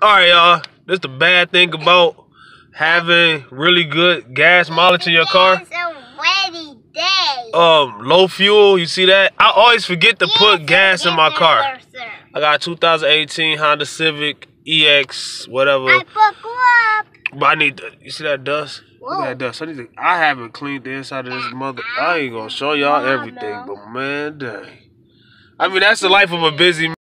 All right, y'all. This the bad thing about having really good gas mileage in your car. It's a rainy day. Um, low fuel. You see that? I always forget to Yes, put gas in my car. sir. I got 2018 Honda Civic EX, whatever. I up. But I need to, you see that dust? Look at that dust. I need to, I haven't cleaned the inside of this mother. I ain't gonna show y'all everything, but man, dang. I mean, that's the life of a busy man. Hey, yo.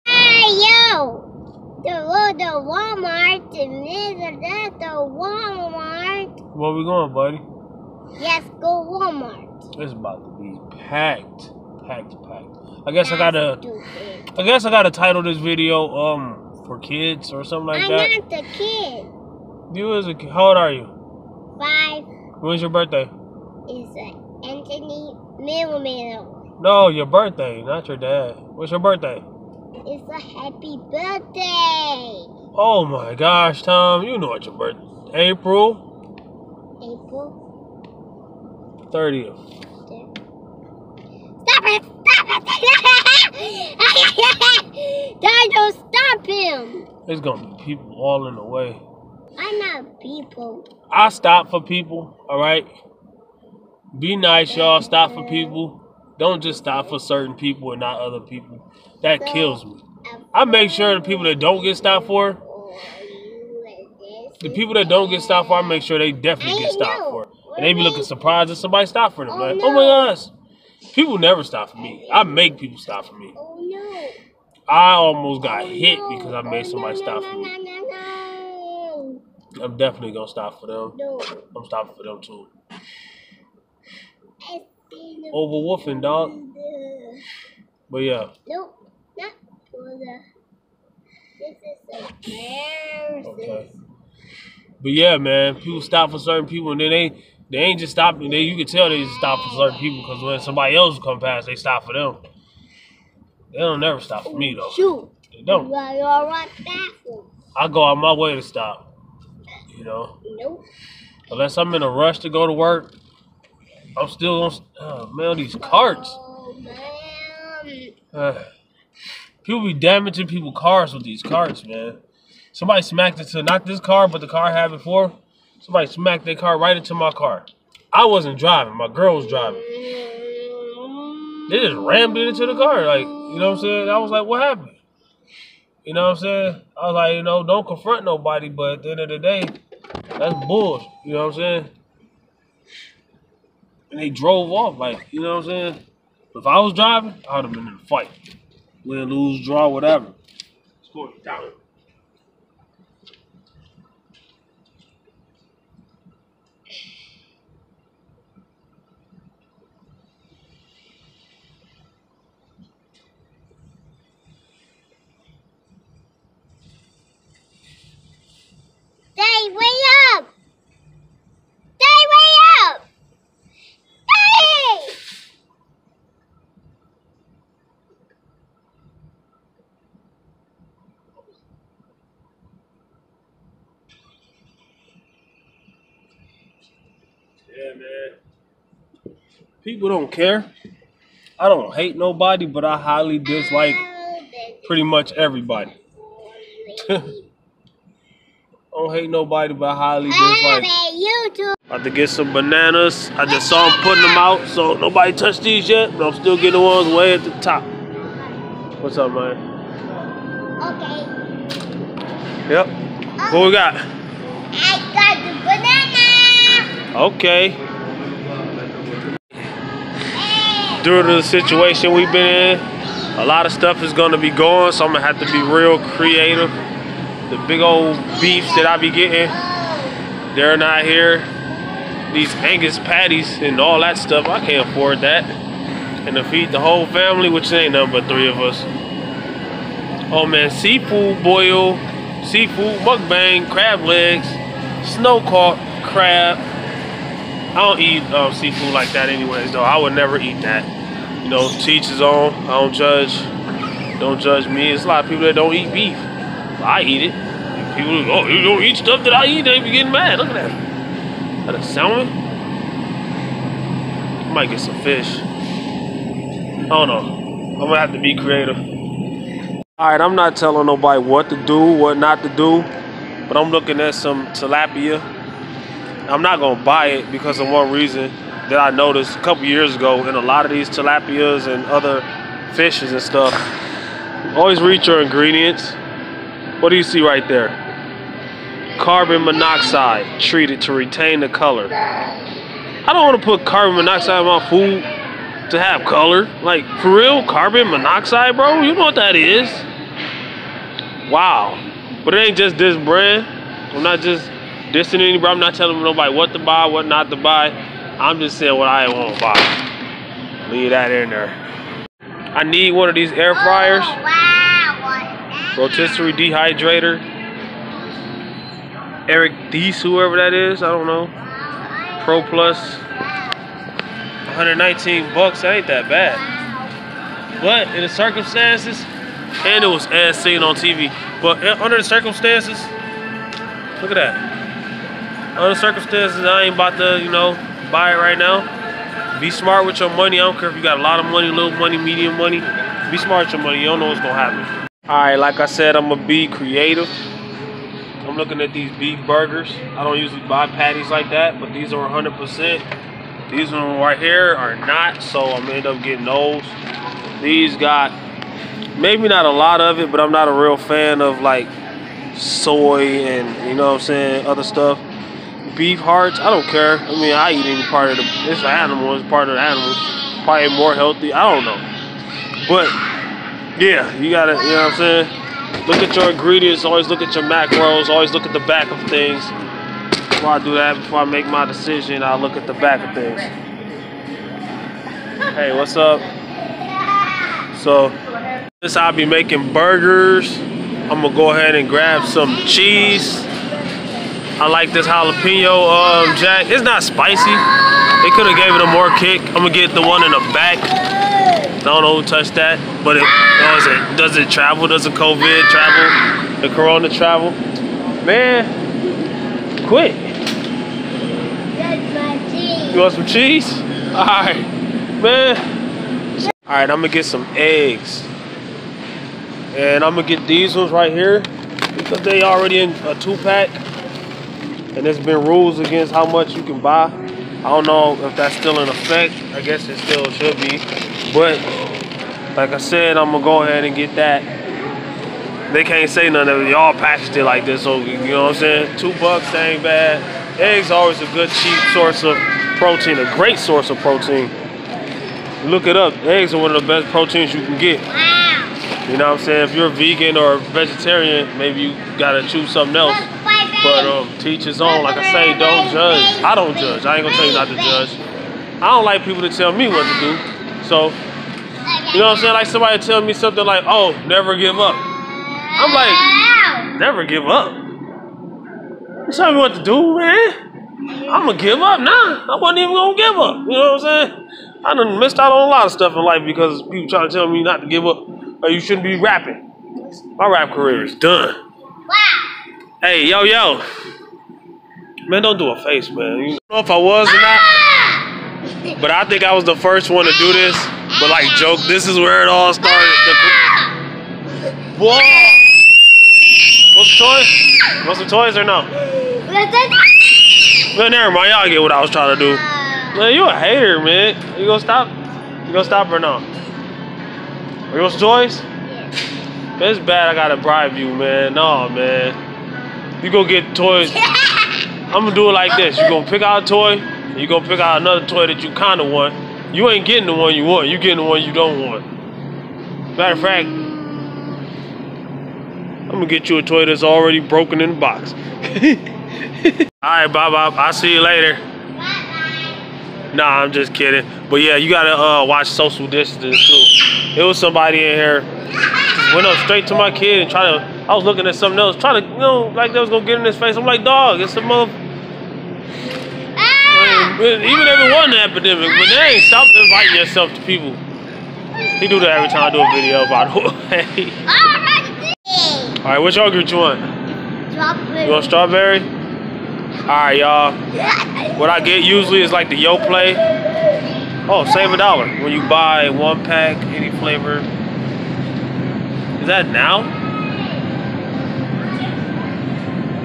The road to Walmart. The middle that's the Walmart. Where we going, buddy? Yes, go Walmart. It's about to be packed. Packed, packed. I guess I gotta, Stupid. I guess I gotta title this video, um, for kids or something like that. I'm not the kid. You as a kid, how old are you? Five When's your birthday? is a Anthony Middle No, your birthday, not your dad. What's your birthday? It's a happy birthday. Oh my gosh, Tom, you know what your birthday. April April 30th. Stop it! Stop it! Don't stop him! There's gonna be people all in the way. I'm not people. I stop for people, alright? Be nice, y'all. Stop for people. Don't just stop for certain people and not other people. That kills me. I make sure the people that don't get stopped for, the people that don't get stopped for, I make sure they definitely get stopped for. And they be looking surprised if somebody stopped for them. Like, oh my gosh. People never stop for me. I make people stop for me. Oh no. I almost got hit because I made somebody stop for me. I'm definitely gonna stop for them. no. I'm stopping for them too. Overwoofing, dog. But yeah. Nope, not for the. This is embarrassing. Okay. But yeah, man, people stop for certain people, and then they they ain't just stopping. They you can tell they just stop for certain people because when somebody else come past, they stop for them. They don't never stop for me though. Shoot. They don't. You are all right. I go out my way to stop. You know, Nope. unless I'm in a rush to go to work, I'm still gonna. Oh, man, these carts. Oh man. Uh, people be damaging people's cars with these carts, man. Somebody smacked into not this car, but the car I had before. Somebody smacked their car right into my car. I wasn't driving. My girl was driving. They just rammed it into the car. Like, you know what I'm saying? I was like, what happened? You know what I'm saying? I was like, you know, don't confront nobody, but at the end of the day, that's bullshit. You know what I'm saying? And they drove off, like, you know what I'm saying? If I was driving, I would have been in a fight. Win, lose, draw, whatever. It's going down. Stay way up. Stay way up. Stay. Yeah, man. People don't care. I don't hate nobody, but I highly dislike pretty much everybody. I don't hate nobody, but I highly dislike. About to get some bananas. I just saw them putting them out, so nobody touched these yet, but I'm still getting the ones way at the top. What's up, man? Okay. Yep. What we got? I got the. Okay. Due to the situation we've been in, a lot of stuff is gonna be going, so I'm gonna have to be real creative. The big old beefs that I be getting, they're not here. These Angus patties and all that stuff, I can't afford that. And to feed the whole family, which ain't nothing but three of us. Oh man, seafood boil, seafood mukbang, crab legs, snow caught crab. I don't eat um, seafood like that anyways though. I would never eat that. You know, teach his own. I don't judge. Don't judge me. There's a lot of people that don't eat beef. I eat it. People, oh, you don't eat stuff that I eat, they be getting mad. Look at that. That a salmon? I might get some fish. I don't know. I'm gonna have to be creative. All right, I'm not telling nobody what to do, what not to do. but I'm looking at some tilapia. I'm not gonna buy it because of one reason that I noticed a couple years ago in a lot of these tilapias and other fishes and stuff. Always read your ingredients. What do you see right there? Carbon monoxide treated to retain the color. I don't want to put carbon monoxide in my food to have color. Like, for real, carbon monoxide, bro? You know what that is? Wow. But it ain't just this brand. I'm not just dissing anybody. I'm not telling nobody what to buy, what not to buy. I'm just saying what I want to buy. Leave that in there. I need one of these air fryers. Oh, wow. Rotisserie dehydrator. Eric Dees, whoever that is, I don't know. Pro Plus. 119 bucks, that ain't that bad. But in the circumstances, and it was as seen on TV, but under the circumstances, look at that. Under circumstances, I ain't about to, you know, buy it right now. Be smart with your money. I don't care if you got a lot of money, little money, medium money. Be smart with your money. You don't know what's gonna happen. All right, like I said, I'm gonna be creative. I'm looking at these beef burgers. I don't usually buy patties like that, but these are 100%. These ones right here are not, so I'm gonna end up getting those. These got maybe not a lot of it, but I'm not a real fan of like soy and you know what I'm saying, other stuff. Beef hearts, I don't care. I mean, I eat any part of the, it's an animal, it's part of the animal. Probably more healthy, I don't know. But yeah, you gotta, you know what I'm saying? Look at your ingredients, always look at your macros, always look at the back of things. Before I do that, before I make my decision, I'll look at the back of things. Hey, what's up? So, this I'll be making burgers. I'm gonna go ahead and grab some cheese. I like this jalapeno um, jack. It's not spicy. They could have gave it a more kick. I'm gonna get the one in the back. I don't know who touched that, but it does it does it travel? Does the COVID travel? The Corona travel? Man, quit. You want some cheese? All right, man. All right, I'm gonna get some eggs, and I'm gonna get these ones right here because they already in a two pack, and there's been rules against how much you can buy. I don't know if that's still in effect. I guess it still should be, but like I said, I'm gonna go ahead and get that. They can't say nothing of it. Y'all packaged it like this, so you know what I'm saying? Two bucks, ain't bad. Eggs always a good, cheap source of protein, a great source of protein. Look it up. Eggs are one of the best proteins you can get. You know what I'm saying? If you're vegan or vegetarian, maybe you gotta choose something else. But um, teach his own. Like I say, don't judge. I don't judge. I ain't gonna tell you not to judge. I don't like people to tell me what to do. So, you know what I'm saying? Like somebody tell me something like, "Oh, never give up." I'm like, never give up. You tell me what to do, man. I'm gonna give up now. I wasn't even gonna give up. You know what I'm saying? I done missed out on a lot of stuff in life because people try to tell me not to give up or you shouldn't be rapping. My rap career is done. Hey, yo, yo. Man, don't do a face, man. You know if I was or not, but I think I was the first one to do this. But like, joke, this is where it all started. The, whoa! Want some toys? Want some toys or no? Man, never mind. Y'all get what I was trying to do. Man, you a hater, man. You gonna stop? You gonna stop or no? You want some toys? Man, it's bad I gotta bribe you, man. No, man. You go get toys. I'm gonna do it like this. You gonna pick out a toy, and you gonna pick out another toy that you kinda want. You ain't getting the one you want, you getting the one you don't want. Matter of fact, I'm gonna get you a toy that's already broken in the box. Alright, bye bye. I'll see you later. Nah, I'm just kidding. But yeah, you gotta uh, watch social distance too. It was somebody in here went up straight to my kid and tried to. I was looking at something else, trying to, you know, like they was gonna get in his face. I'm like, dog, it's a mother. Ah! Even if it wasn't an epidemic, but they ain't stop inviting yourself to people. He do that every time I do a video, by the way. All right, what yogurt you want? Strawberry. You want strawberry? All right, y'all. What I get usually is like the Yoplait. Oh, save a dollar when you buy one pack, any flavor. Is that now?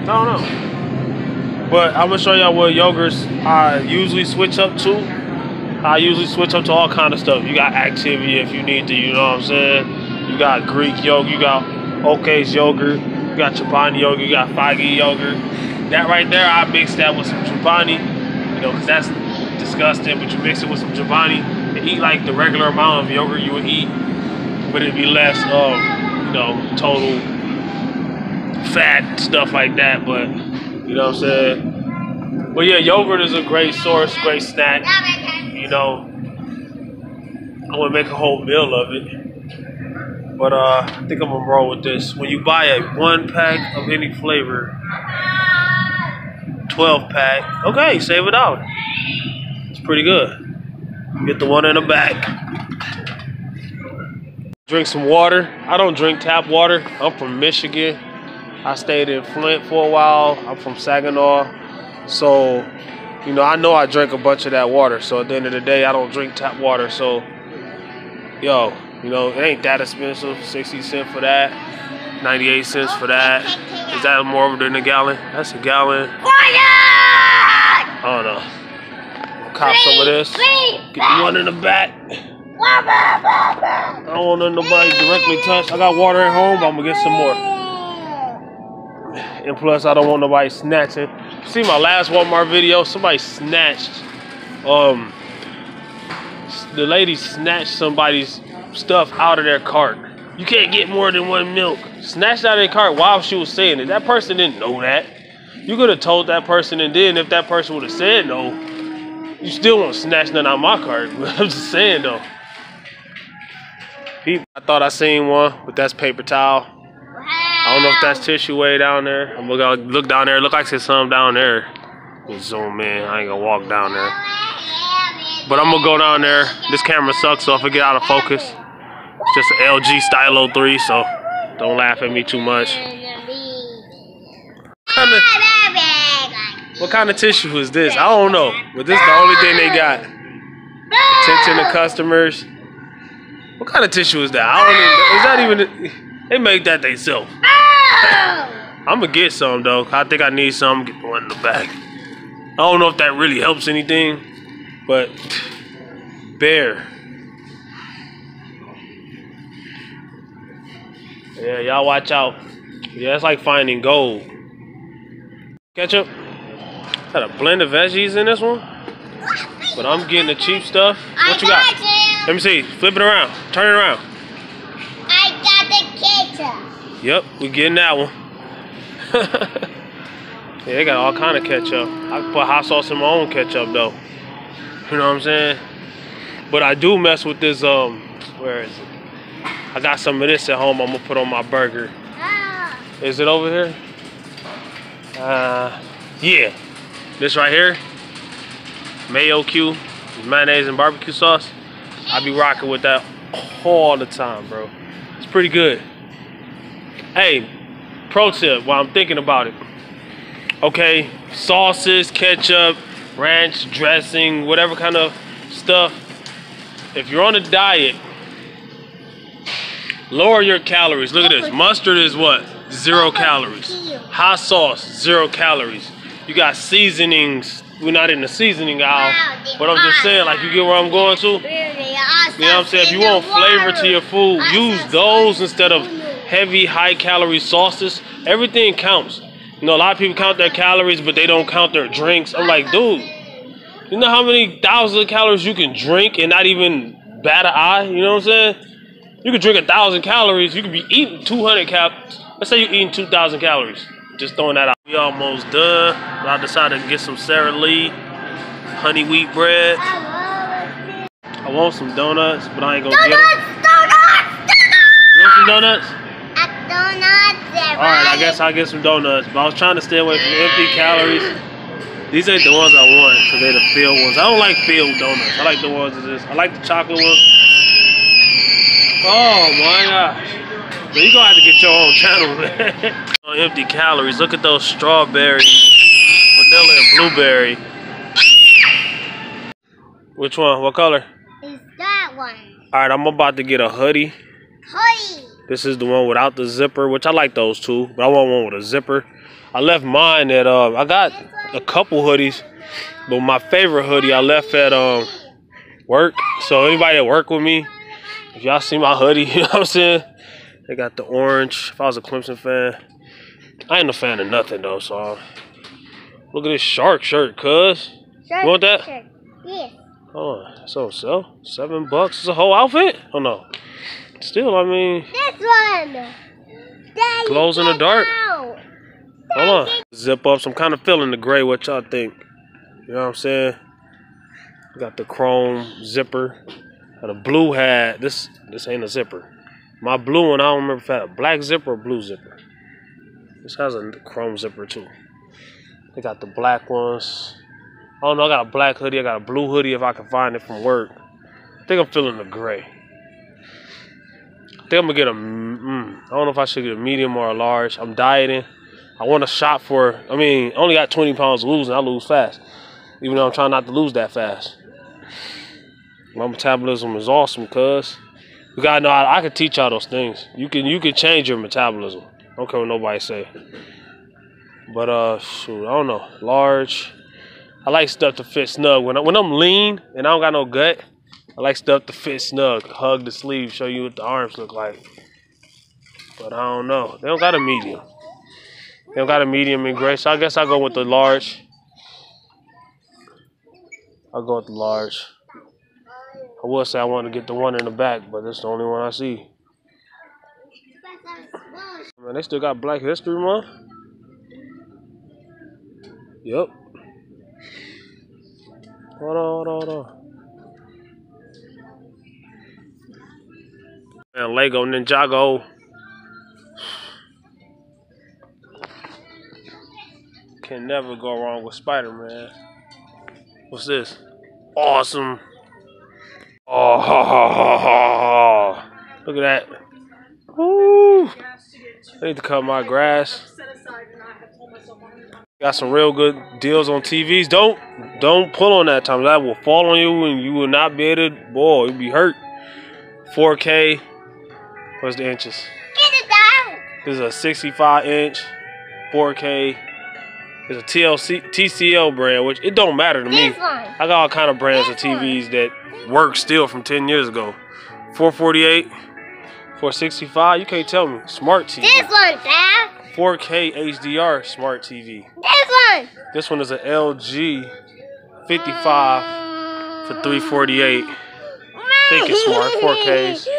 I don't know. But I'm gonna show y'all what yogurts I usually switch up to. I usually switch up to all kind of stuff. You got Activia if you need to, you know what I'm saying? You got Greek yogurt, you got Oikos yogurt, you got Chobani yogurt, you got Fage yogurt. That right there, I mix that with some Chobani, you know, because that's disgusting, but you mix it with some Chobani and eat like the regular amount of yogurt you would eat, but it'd be less, um, you know, total fat, stuff like that, but, you know what I'm saying? But yeah, yogurt is a great source, great snack you know, I want to make a whole meal of it. But uh, I think I'm gonna roll with this. When you buy a one pack of any flavor, 12 pack, okay, save it dollar. It's pretty good. Get the one in the back. Drink some water. I don't drink tap water. I'm from Michigan. I stayed in Flint for a while. I'm from Saginaw. So you know, I know I drink a bunch of that water. So at the end of the day, I don't drink tap water. So, yo, you know, it ain't that expensive. 60 cents for that, 98 cents for that. Is that more than a gallon? That's a gallon. I don't know. Cop some of this. Get the one in the back. I don't want nobody directly touch. I got water at home, I'm gonna get some more. And plus, I don't want nobody snatching see my last Walmart video, somebody snatched, um, the lady snatched somebody's stuff out of their cart. You can't get more than one milk. Snatched out of their cart while she was saying it. That person didn't know that. You could have told that person, and then if that person would have said no, you still won't snatch nothing out of my cart. I'm just saying though. I thought I seen one, but that's paper towel. I don't know if that's tissue way down there. I'm gonna look down there. Look like there's some down there. We'll zoom in. I ain't gonna walk down there. But I'm gonna go down there. This camera sucks, so if I get out of focus, it's just an LG Stylo 3, so don't laugh at me too much. Kinda, what kind of tissue is this? I don't know, but this is the only thing they got. Attention to customers. What kind of tissue is that? I don't even, is that even, they make that themselves. I'm gonna get some though. I think I need some. Get the one in the back. I don't know if that really helps anything, but bear. Yeah, y'all watch out. Yeah, it's like finding gold. Ketchup. Got a blend of veggies in this one. But I'm getting the cheap stuff. What you got? Let me see. Flip it around. Turn it around. I got the ketchup. Yep, we getting that one. yeah, they got all kind of ketchup. I put hot sauce in my own ketchup though. You know what I'm saying? But I do mess with this, um, where is it? I got some of this at home I'm gonna put on my burger. Ah. Is it over here? Uh, yeah. This right here, Mayocue, mayonnaise and barbecue sauce. I be rocking with that all the time, bro. It's pretty good. Hey, pro tip while I'm thinking about it. Okay, sauces, ketchup, ranch, dressing, whatever kind of stuff. If you're on a diet, lower your calories. Look at this. Mustard is what? Zero calories. Hot sauce, zero calories. You got seasonings. We're not in the seasoning aisle, but I'm just saying, like, you get where I'm going to? You know what I'm saying? If you want flavor to your food, use those instead of heavy, high calorie sauces, everything counts. You know, a lot of people count their calories, but they don't count their drinks. I'm like, dude, you know how many thousands of calories you can drink and not even bat an eye? You know what I'm saying? You can drink a thousand calories. You could be eating 200 cal. Let's say you're eating 2,000 calories. Just throwing that out. We almost done. I decided to get some Sara Lee honey wheat bread. I want some donuts, but I ain't gonna donuts, get them. Donuts, donuts, You want some donuts? donuts. Alright, I guess I'll get some donuts. But I was trying to stay away from empty calories. These ain't the ones I want, because they're the filled ones. I don't like filled donuts. I like the ones that just, I like the chocolate ones. Oh my gosh. So you're gonna have to get your own channel, man. empty calories. Look at those strawberry, vanilla, and blueberry. Which one? What color? Is that one. Alright, I'm about to get a hoodie. Hoodie. This is the one without the zipper, which I like those two, but I want one with a zipper. I left mine at um. I got a couple hoodies, but my favorite hoodie I left at um work. So anybody that work with me, if y'all see my hoodie, you know what I'm saying? They got the orange. If I was a Clemson fan, I ain't a fan of nothing though. So look at this shark shirt, cuz. Shark want that? shirt. Yes. Oh, so so seven bucks is a whole outfit? Oh no. Still, I mean, This one. Daddy, Glows in the dark. out. hold on. Zip ups. I'm kind of feeling the gray. What y'all think? You know what I'm saying? Got the chrome zipper. And a blue hat. This this ain't a zipper. My blue one, I don't remember if it had a black zipper or blue zipper. This has a chrome zipper too. They got the black ones. I don't know. I got a black hoodie. I got a blue hoodie if I can find it from work. I think I'm feeling the gray. I think I'm gonna get a. Mm, I don't know if I should get a medium or a large. I'm dieting. I want to shop for. I mean, I only got 20 pounds to lose, and I lose fast. Even though I'm trying not to lose that fast. My metabolism is awesome, cuz. You gotta know I, I can teach y'all those things. You can you can change your metabolism. I don't care what nobody say. But uh, shoot, I don't know. Large. I like stuff to fit snug. When I, when I'm lean and I don't got no gut, I like stuff to fit snug. Hug the sleeve, show you what the arms look like. But I don't know. They don't got a medium. They don't got a medium in gray, so I guess I'll go with the large. I'll go with the large. I will say I want to get the one in the back, but that's the only one I see. Man, they still got Black History Month. Yep. Hold on, hold on, hold on. Man, Lego Ninjago. Can never go wrong with Spider-Man. What's this? Awesome. Oh, look at that. Woo. I need to cut my grass. Got some real good deals on TVs. Don't don't pull on that time. That will fall on you and you will not be able to boy, you'll be hurt. 4K. What's the inches? Get it down. This is a 65 inch 4K. It's a TLC TCL brand, which it don't matter to me. One. I got all kind of brands of This one. TVs that work still from 10 years ago. 448, 465, you can't tell me. Smart TV. This one, Dad. 4K HDR smart TV. This one. This one is an LG 55 for 348. think it's smart, 4Ks.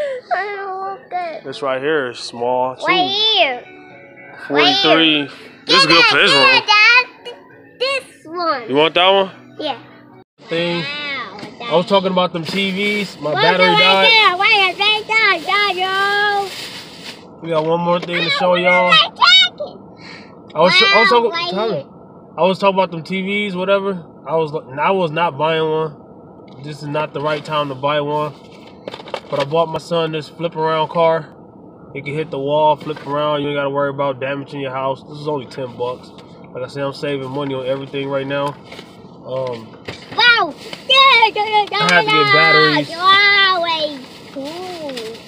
This right here is small Right too. here. 43. This is good for this. Dad. This one. You want that one? Yeah. Thing. I was talking about them TVs. My Where's battery right died. there? Where's the right there, Dad, yo? We got one more thing to show y'all. I was, I was talking. right Tyler. I was talking about them TVs, whatever. I was, I was not buying one. This is not the right time to buy one. But I bought my son this flip around car. It can hit the wall, flip around. You ain't gotta worry about damaging your house. This is only ten bucks. Like I said, I'm saving money on everything right now. Um, Wow. Yeah, yeah, yeah, I have to get batteries. Wow, wait. Ooh.